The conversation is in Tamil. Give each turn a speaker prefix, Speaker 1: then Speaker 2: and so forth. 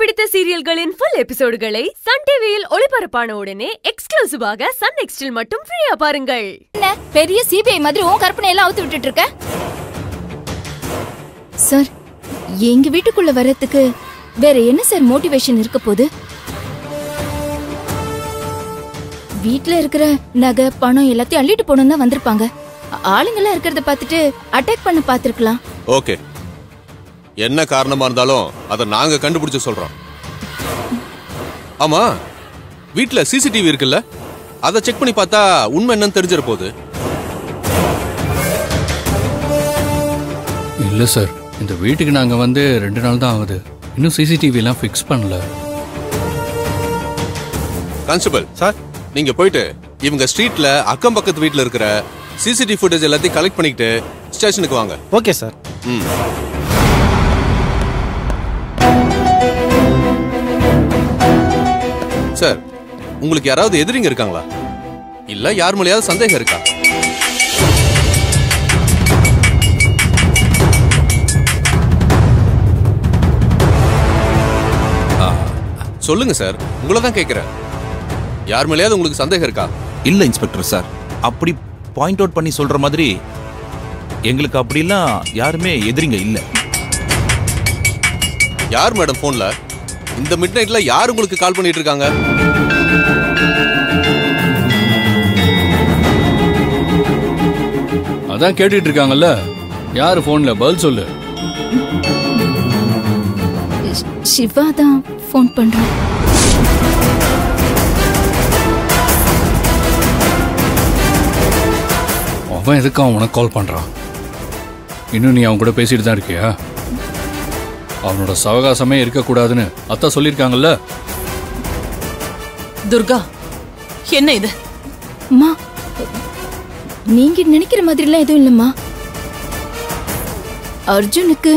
Speaker 1: பிடித்த சீரியல்களின் ஃபுல் எபிசோடுகளை சன் டிவியில் ஒளிபரப்பான உடனே எக்ஸ்க்ளூசிவாக சன் நெக்ஸ்டில் மட்டும் ஃப்ரீயா பாருங்கள்.
Speaker 2: என்ன? பெரிய சிபிஐ மாதிரி உன் கற்பனை எல்லாம் அவுத்து விட்டுட்டு இருக்க? சார் எங்க வீட்டுக்குள்ள வர்றதுக்கு வேற என்ன சார் மோட்டிவேஷன் இருக்க போகுது? வீட்ல இருக்கிற நகை பணம் எல்லாத்தையும் அள்ளிட்டு போகணும் தான் வந்திருப்பாங்க. ஆளுங்கெல்லாம் இருக்கிறத பார்த்துட்டு அட்டாக் பண்ண பார்த்திருக்கலாம்.
Speaker 3: ஓகே என்ன காரணமா இருந்தாலும் அதை நாங்க கண்டுபிடிச்சு சொல்றோம். ஆமா வீட்ல சிசிடிவி இருக்குல்ல? அதை செக் பண்ணி பார்த்தா உண்மை என்னன்னு தெரிஞ்சிட போகுது
Speaker 4: இல்லை சார் இந்த வீட்டுக்கு நாங்கள் வந்து ரெண்டு நாள் தான் ஆகுது. இன்னும் சிசிடிவிலாம் ஃபிக்ஸ் பண்ணல.
Speaker 3: கான்ஸ்டபிள்
Speaker 5: சார்
Speaker 3: நீங்க போயிட்டு இவங்க ஸ்ட்ரீட்ல அக்கம் பக்கத்து வீட்ல இருக்கிற சிசிடிவி ஃபுட்டேஜ் எல்லாத்தையும் கலெக்ட் பண்ணிக்கிட்டு ஸ்டேஷனுக்கு வாங்க.
Speaker 5: ஓகே சார்
Speaker 3: ம். உங்களுக்கு யாராவது எதிரிங்க இருக்காங்களா? இல்ல யார் மேலேயாவது சந்தேகம் இருக்கா? சொல்லுங்க சார். உங்களை தான் கேட்கிறேன் யார் மேலேயாவது உங்களுக்கு சந்தேகம் இருக்கா?
Speaker 6: இல்ல இன்ஸ்பெக்டர் சார். அப்படி பாயிண்ட் அவுட் பண்ணி சொல்ற மாதிரி எங்களுக்கு அப்படிலாம் யாருமே எதிரிங்க இல்ல.
Speaker 3: யார் மேடம் போன்ல இந்த மிட் நைட்ல யார் உங்களுக்கு கால் பண்ணிட்டு இருக்காங்க
Speaker 4: அதான் கேட்டுட்டு இருக்காங்கல்ல யார் ஃபோனில் பதில் சொல்லு.
Speaker 2: சிவா தான் ஃபோன் பண்றான்
Speaker 4: அவன் எதுக்கு அவன் உனக்கு கால் பண்ணுறான் இன்னும் நீ அவன் கூட பேசிட்டு தான் இருக்கியா? அவனோட சவகாசமே இருக்கக்கூடாதுன்னு அத்தா சொல்லியிருக்காங்கல்ல?
Speaker 7: துர்கா என்ன இது?
Speaker 2: அம்மா நீங்க நினைக்கிற மாதிரிலாம் எதுவும் இல்லம்மா. அர்ஜுனுக்கு